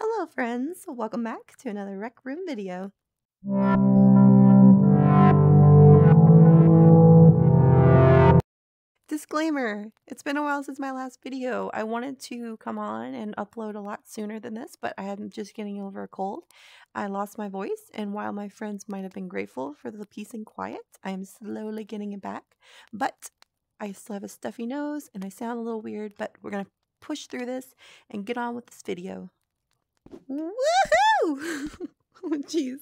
Hello friends, welcome back to another Rec Room video. Disclaimer, it's been a while since my last video. I wanted to come on and upload a lot sooner than this, but I am just getting over a cold. I lost my voice, and while my friends might have been grateful for the peace and quiet, I am slowly getting it back. But I still have a stuffy nose and I sound a little weird, but we're going to push through this and get on with this video. Woohoo! oh, jeez.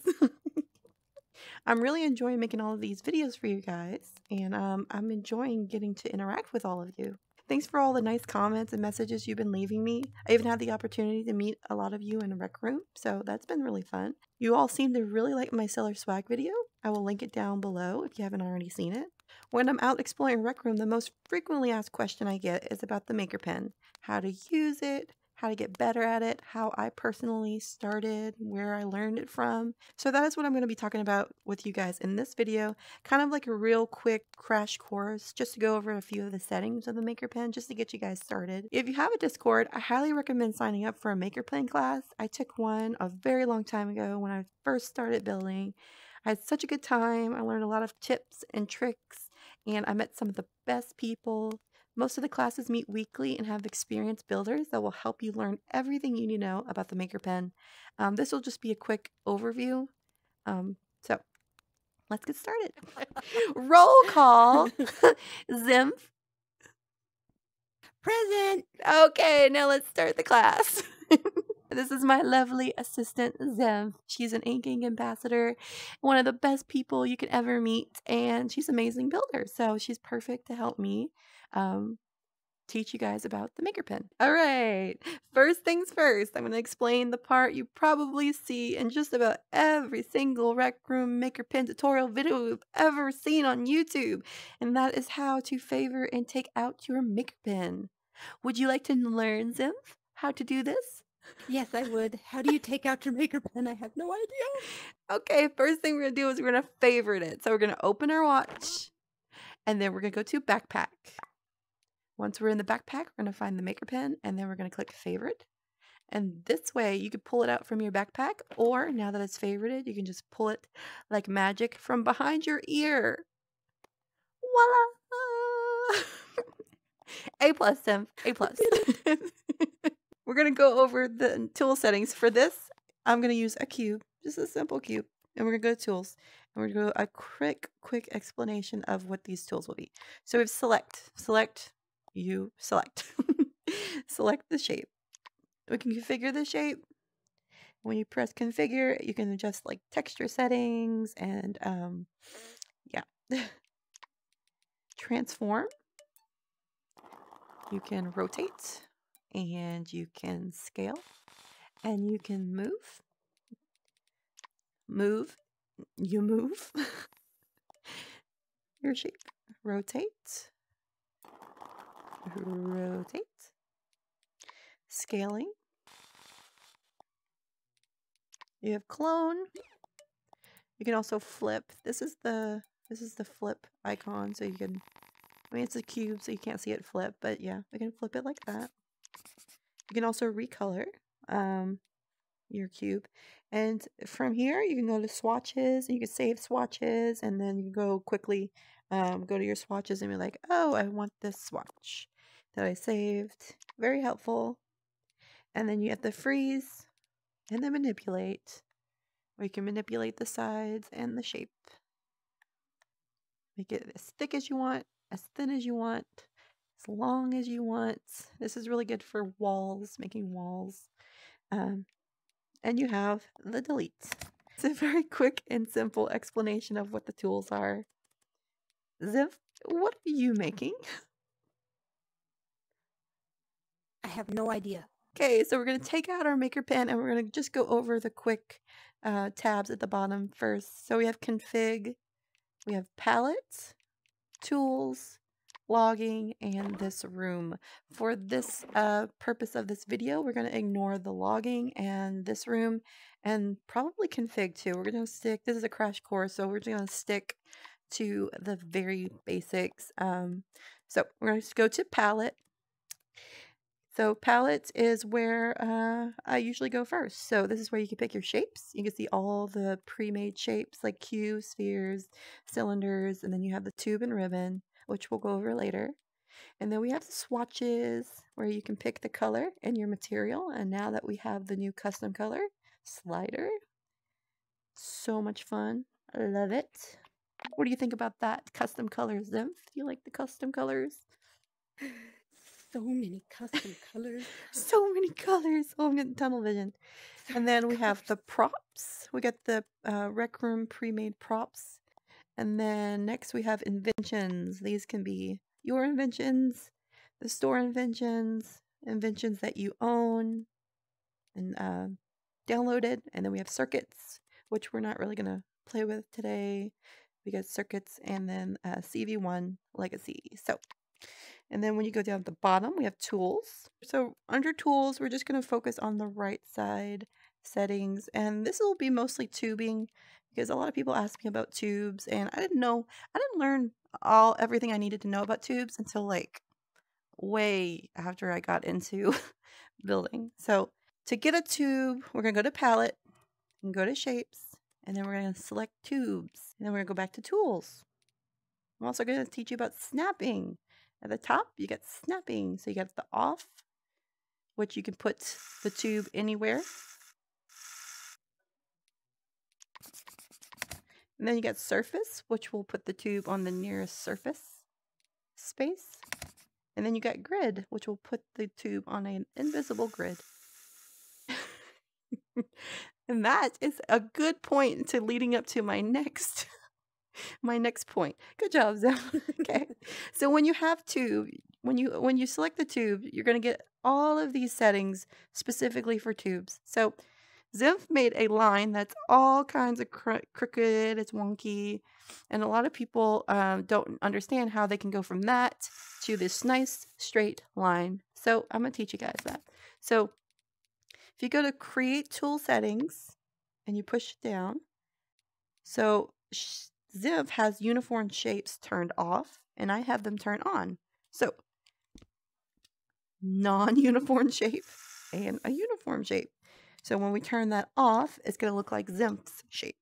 I'm really enjoying making all of these videos for you guys, and um, I'm enjoying getting to interact with all of you. Thanks for all the nice comments and messages you've been leaving me. I even had the opportunity to meet a lot of you in a rec room, so that's been really fun. You all seem to really like my Seller Swag video. I will link it down below if you haven't already seen it. When I'm out exploring Rec Room, the most frequently asked question I get is about the Maker Pen. How to use it, how to get better at it, how I personally started, where I learned it from. So that is what I'm going to be talking about with you guys in this video. Kind of like a real quick crash course just to go over a few of the settings of the Maker Pen just to get you guys started. If you have a Discord, I highly recommend signing up for a Maker Pen class. I took one a very long time ago when I first started building. I had such a good time. I learned a lot of tips and tricks and I met some of the best people most of the classes meet weekly and have experienced builders that will help you learn everything you need to know about the Maker Pen. Um, this will just be a quick overview. Um, so let's get started. Roll call. Ximph. Present. Okay, now let's start the class. this is my lovely assistant, Ximph. She's an inking ambassador, one of the best people you could ever meet, and she's an amazing builder. So she's perfect to help me um, teach you guys about the Maker Pen. All right, first things first, I'm going to explain the part you probably see in just about every single Rec Room Maker Pen tutorial video you've ever seen on YouTube, and that is how to favor and take out your Maker Pen. Would you like to learn, Ximph, how to do this? Yes, I would. How do you take out your Maker Pen? I have no idea. Okay, first thing we're going to do is we're going to favorite it. So we're going to open our watch, and then we're going to go to Backpack. Once we're in the backpack, we're going to find the Maker Pen and then we're going to click Favorite. And this way you could pull it out from your backpack or now that it's favorited, you can just pull it like magic from behind your ear. Voila! A plus, Tim. A plus. we're going to go over the tool settings. For this, I'm going to use a cube, just a simple cube. And we're going to go to Tools. And we're going to go a quick, quick explanation of what these tools will be. So we have Select. Select you select. select the shape. We can configure the shape. When you press configure, you can adjust like texture settings and um, yeah. Transform. You can rotate and you can scale and you can move. Move. You move your shape. Rotate rotate, scaling. You have clone. You can also flip. This is the this is the flip icon, so you can. I mean, it's a cube, so you can't see it flip, but yeah, we can flip it like that. You can also recolor um, your cube, and from here you can go to swatches. You can save swatches, and then you can go quickly um, go to your swatches and be like, oh, I want this swatch that I saved. Very helpful. And then you have the freeze and the manipulate, where you can manipulate the sides and the shape. Make it as thick as you want, as thin as you want, as long as you want. This is really good for walls, making walls. Um, and you have the delete. It's a very quick and simple explanation of what the tools are. Ximph, what are you making? I have no idea. Okay, so we're going to take out our maker pen and we're going to just go over the quick uh, tabs at the bottom first. So we have config, we have palette, tools, logging, and this room. For this uh, purpose of this video, we're going to ignore the logging and this room and probably config too. We're going to stick, this is a crash course, so we're just going to stick to the very basics. Um, so we're going to go to palette So palette is where uh, I usually go first. So this is where you can pick your shapes. You can see all the pre-made shapes like cubes, spheres, cylinders, and then you have the tube and ribbon, which we'll go over later. And then we have the swatches where you can pick the color and your material. And now that we have the new custom color slider, so much fun. I love it. What do you think about that custom colors, Ximph? Do you like the custom colors? So many custom colors. so many colors. Oh, I'm getting tunnel vision. So And then we have the props. We got the uh, Rec Room pre-made props. And then next we have inventions. These can be your inventions, the store inventions, inventions that you own and uh, downloaded. And then we have circuits, which we're not really going to play with today. We got circuits and then uh, CV1 legacy. So, and then when you go down at the bottom, we have tools. So under tools, we're just going to focus on the right side settings. And this will be mostly tubing because a lot of people ask me about tubes and I didn't know, I didn't learn all everything I needed to know about tubes until like way after I got into building. So to get a tube, we're going to go to palette and go to shapes and then we're going to select tubes and then we're going to go back to tools. I'm also going to teach you about snapping. At the top, you got snapping. So you got the off, which you can put the tube anywhere. And then you got surface, which will put the tube on the nearest surface space. And then you got grid, which will put the tube on an invisible grid. and that is a good point to leading up to my next my next point. Good job, Zem. okay. So when you have tube, when you when you select the tube, you're going to get all of these settings specifically for tubes. So Ximph made a line that's all kinds of cr- crooked, it's wonky, and a lot of people um, don't understand how they can go from that to this nice straight line. So I'm going to teach you guys that. So if you go to create tool settings and you push down, so Ximph has uniform shapes turned off and I have them turned on. So non-uniform shape and a uniform shape. So when we turn that off, it's going to look like Ximph's shape.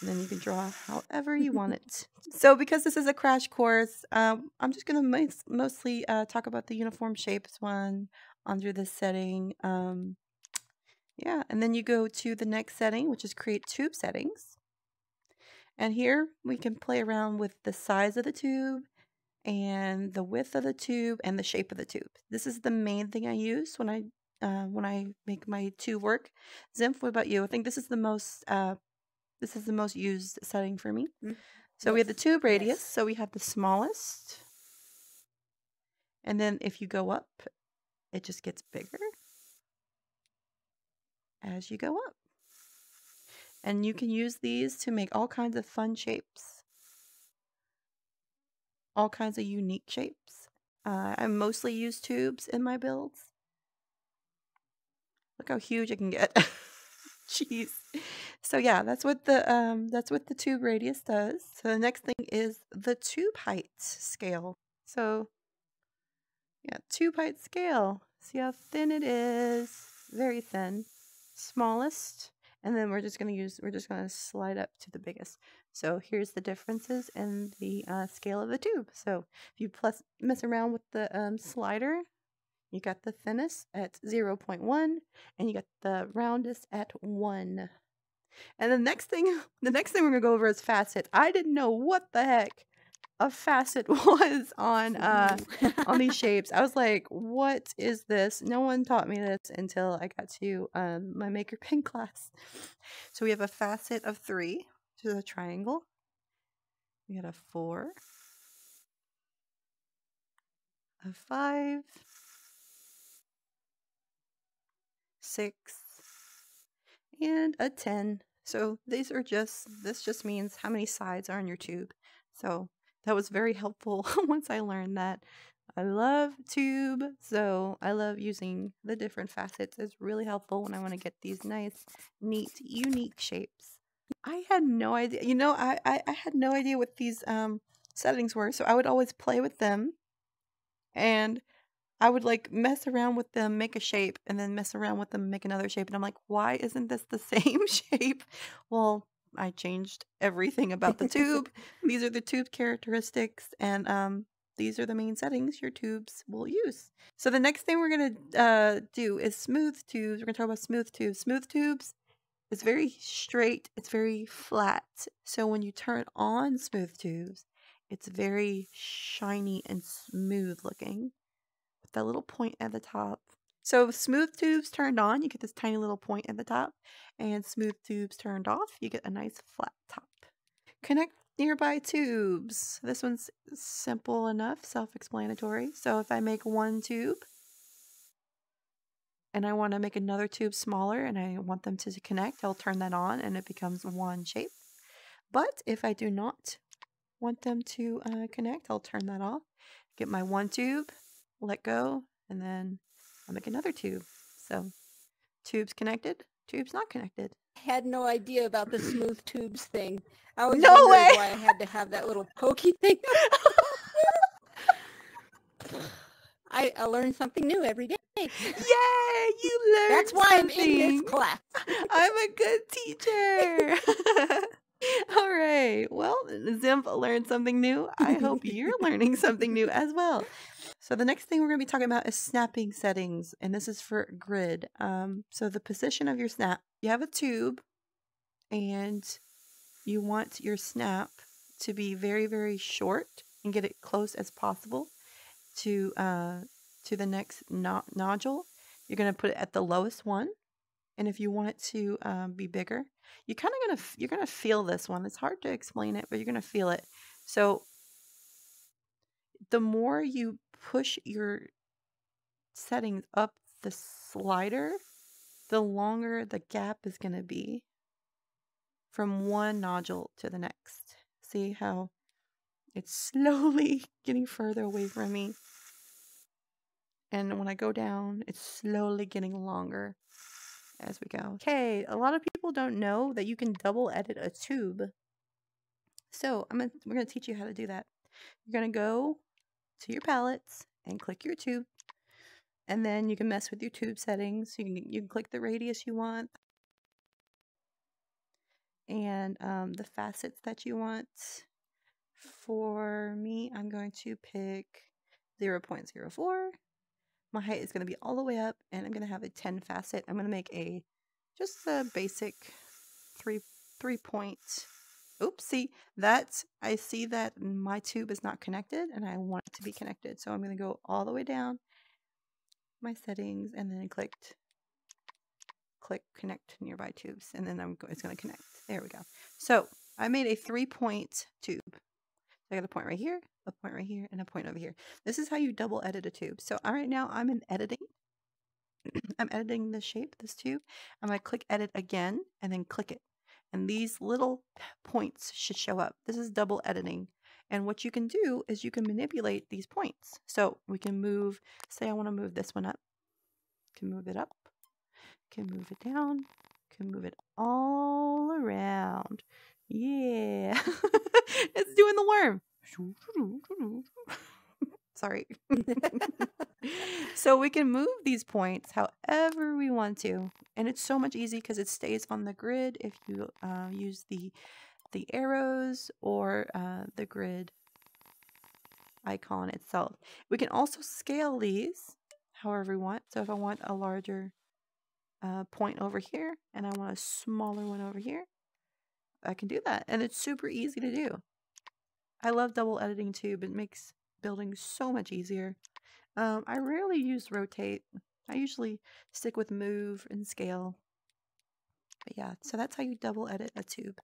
And then you can draw however you want it. So because this is a crash course, um, I'm just going to mostly uh, talk about the uniform shapes one under this setting. Um, yeah, and then you go to the next setting, which is create tube settings. And here we can play around with the size of the tube and the width of the tube and the shape of the tube. This is the main thing I use when I uh, when I make my tube work. Ximph, what about you? I think this is the most uh, this is the most used setting for me. Mm, So we have the tube radius. yes. So we have the smallest, and then if you go up, it just gets bigger as you go up. And you can use these to make all kinds of fun shapes, all kinds of unique shapes. Uh, I mostly use tubes in my builds. Look how huge it can get. Jeez. So yeah, that's what the um that's what the tube radius does. So the next thing is the tube height scale. So yeah, tube height scale. See how thin it is? Very thin. Smallest. And then we're just going to use, we're just going to slide up to the biggest. So here's the differences in the uh, scale of the tube. So if you plus mess around with the um, slider, you got the thinnest at 0.1 and you got the roundest at 1. And the next thing, the next thing we're going to go over is facet. I didn't know what the heck a facet was on uh on these shapes. I was like, what is this? No one taught me this until I got to um, my maker pen class. So we have a facet of three, which is a triangle. We got a four, a five, six, and a 10. So these are just, this just means how many sides are on your tube. So that was very helpful once I learned that. I love tube, so I love using the different facets. It's really helpful when I want to get these nice, neat, unique shapes. I had no idea. You know, I, I, I had no idea what these um settings were, so I would always play with them. And I would like mess around with them, make a shape, and then mess around with them, make another shape. And I'm like, why isn't this the same shape? Well, I changed everything about the tube. These are the tube characteristics, and um, these are the main settings your tubes will use. So the next thing we're going to uh, do is smooth tubes. We're going to talk about smooth tubes. Smooth tubes is very straight. It's very flat. So when you turn on smooth tubes, it's very shiny and smooth looking with that little point at the top. So smooth tubes turned on, you get this tiny little point at the top, and smooth tubes turned off, you get a nice flat top. Connect nearby tubes. This one's simple enough, self-explanatory. So if I make one tube and I want to make another tube smaller and I want them to connect, I'll turn that on and it becomes one shape. But if I do not want them to uh, connect, I'll turn that off. Get my one tube, let go, and then I'll make another tube. So tubes connected, tubes not connected. I had no idea about the smooth tubes thing. I always No way! why I had to have that little pokey thing. I, I learn something new every day. Yay! You learned That's why I'm in this class. I'm a good teacher. All right. Well, Ximph learned something new. I hope you're learning something new as well. So the next thing we're going to be talking about is snapping settings, and this is for grid. Um, so the position of your snap, you have a tube, and you want your snap to be very, very short and get it close as possible to uh, to the next no- nodule. You're going to put it at the lowest one, and if you want it to um, be bigger, you're kind of gonna you're gonna feel this one. It's hard to explain it, but you're gonna feel it. So the more you push your settings up the slider, the longer the gap is gonna be from one nodule to the next. See how it's slowly getting further away from me. And when I go down, it's slowly getting longer as we go. Okay, a lot of people don't know that you can double edit a tube. So I'm gonna, we're going to teach you how to do that. You're going to go to your palettes and click your tube. And then you can mess with your tube settings. You can, you can click the radius you want and um, the facets that you want. For me, I'm going to pick 0.04 my height is going to be all the way up and I'm going to have a 10 facet. I'm going to make a just a basic three three point. Oops, see that I see that my tube is not connected and I want it to be connected. So I'm going to go all the way down my settings and then clicked click connect nearby tubes and then I'm go- it's going to connect. There we go. So I made a three point tube. I got a point right here, a point right here, and a point over here. This is how you double edit a tube. So all right now I'm in editing. I'm editing the shape, this tube. I'm going to click edit again and then click it. And these little points should show up. This is double editing. And what you can do is you can manipulate these points. So we can move, say I want to move this one up. Can move it up. Can move it down. Can move it all around. Yeah. it's doing the worm. Sorry. so we can move these points however we want to. And it's so much easy because it stays on the grid if you uh, use the the arrows or uh, the grid icon itself. We can also scale these however we want. So if I want a larger uh, point over here and I want a smaller one over here, I can do that. And it's super easy to do. I love double editing too, but it makes building so much easier. Um, I rarely use rotate. I usually stick with move and scale. But yeah, so that's how you double edit a tube.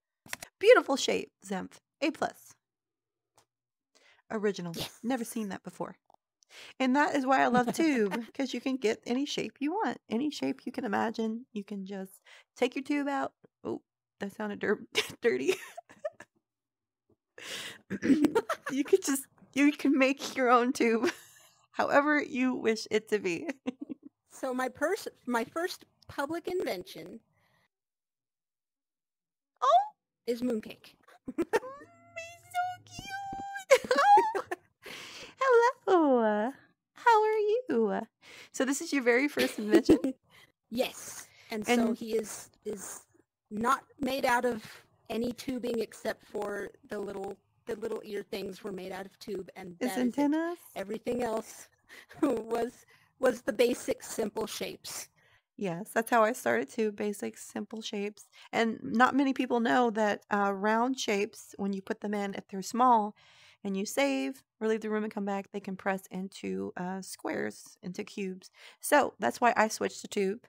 Beautiful shape, Ximph. A plus. Original. Yes. Never seen that before. And that is why I love tube, because you can get any shape you want. Any shape you can imagine. You can just take your tube out. Oh, that sounded dir- dirty. you could just you can make your own tube however you wish it to be. So my pers- my first public invention Oh, is mooncake. he's so cute. Oh, hello. How are you? So this is your very first invention? yes. And, so he is is not made out of any tubing except for the little the little ear things were made out of tube and is it. Everything else was was the basic simple shapes. Yes, that's how I started too. Basic, simple shapes. And not many people know that uh, round shapes, when you put them in, if they're small and you save or leave the room and come back, they can press into uh, squares, into cubes. So that's why I switched to tube.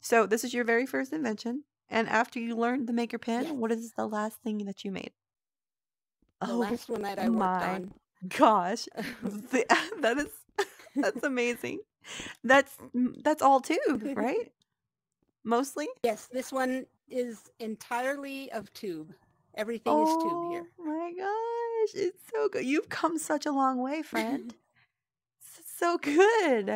So this is your very first invention. And after you learned the maker pen, Yes. what is the last thing that you made? The Oh last one that I worked on. gosh. That is that's amazing. That's that's all tube, right? Mostly? yes, this one is entirely of tube. Everything is tube oh here. Oh my gosh, it's so good. You've come such a long way, friend. So good.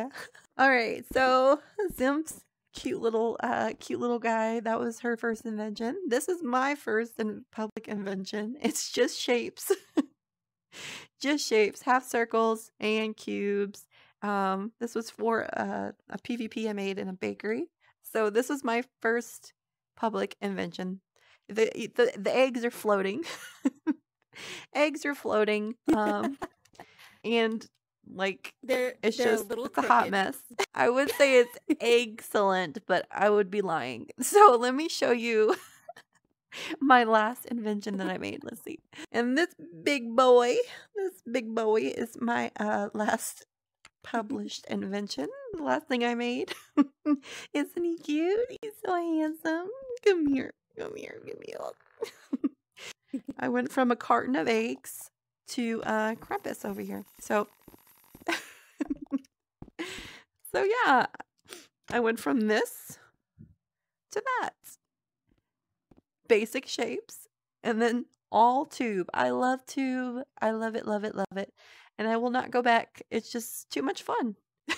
All right, so Ximph's cute little uh cute little guy. That was her first invention. This is my first in public invention. It's just shapes. just shapes, half circles and cubes. Um this was for uh, a PVP I made in a bakery. So this was my first public invention the the, the eggs are floating eggs are floating um and like They're it's they're just a little it's a hot mess. I would say it's excellent but i would be lying. So let me show you my last invention that i made. Let's see. And this big boy this big boy is my uh last published invention. The last thing i made. Isn't he cute? He's so handsome. Come here come here give me up i went from a carton of eggs to uh Krampus over here. So so yeah i went from this to that. Basic shapes and then all tube. I love tube. I love it love it love it. And i will not go back. It's just too much fun.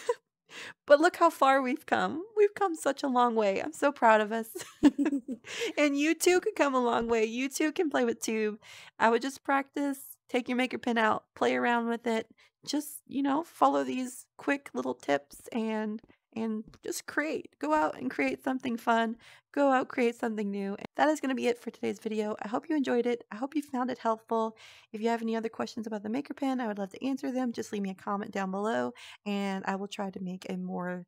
But look how far we've come. We've come such a long way. I'm so proud of us. And you too can come a long way. You too can play with tube. I would just practice take your maker pen out play around with it just you know follow these quick little tips and and just create. Go out and create something fun. Go out create something new. And that is going to be it for today's video. I hope you enjoyed it. I hope you found it helpful. If you have any other questions about the maker pen i would love to answer them. Just leave me a comment down below and i will try to make a more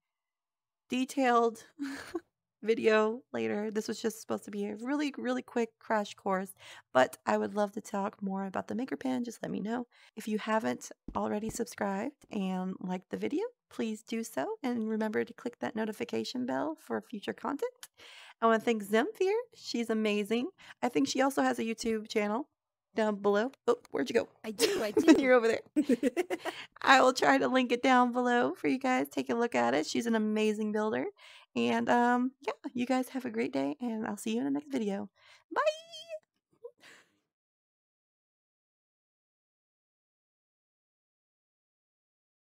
detailed video later. This was just supposed to be a really, really quick crash course, but I would love to talk more about the Maker Pen. Just let me know. If you haven't already subscribed and liked the video, please do so. And remember to click that notification bell for future content. I want to thank Ximph. She's amazing. I think she also has a YouTube channel down below. Oh, where'd you go? I do, I do. You're over there. I will try to link it down below for you guys. Take a look at it. She's an amazing builder. And um, yeah, you guys have a great day, and I'll see you in the next video. Bye.